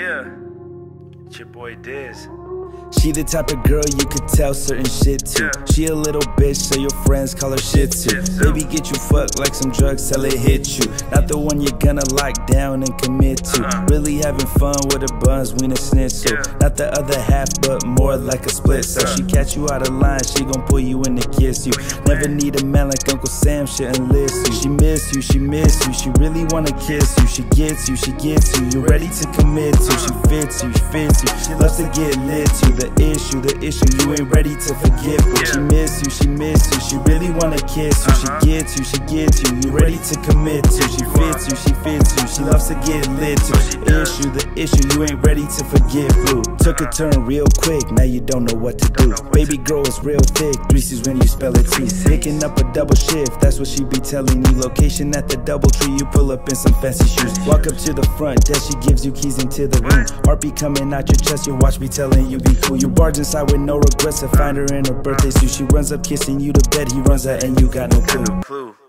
Yeah, it's your boy Diz. She the type of girl you could tell certain shit to. Yeah. She a little bitch, so your friends call her shitzu. Baby, get you fucked like some drugs till it hit you. Not the one you're gonna lock down and commit to. Uh-uh. Really having fun with her buns, Wiener Schnitzel. Yeah. Not the other half, but more like a split. So Uh. she catch you out of line, she gon' pull you in to kiss you. Never need a man like Uncle Sam, shit enlist you. She miss you, she miss you. She really wanna kiss you. She gets you, she gets you. You're ready to commit to. She fits you, she fits you. She loves to get lit to. The issue, the issue, you ain't ready to forget. But she miss you, she miss you. She really wanna kiss you. She Uh-huh. gets you, she gets you. You ready to commit to. She fits you, she fits you. She loves to get lit to. the. Issue, the issue, you ain't ready to forget. Boo. Took a turn real quick, now you don't know what to do. Baby girl is real thick, C's when you spell it T. Picking up a double shift, that's what she be telling you. Location at the DoubleTree, you pull up in some fancy shoes. Walk up to the front desk, she gives you keys into the room. Heartbeat coming out your chest, you watch me telling you be cool. You barge inside with no regrets to find her in her birthday suit. She runs up kissing you to bed, he runs out and you got no clue.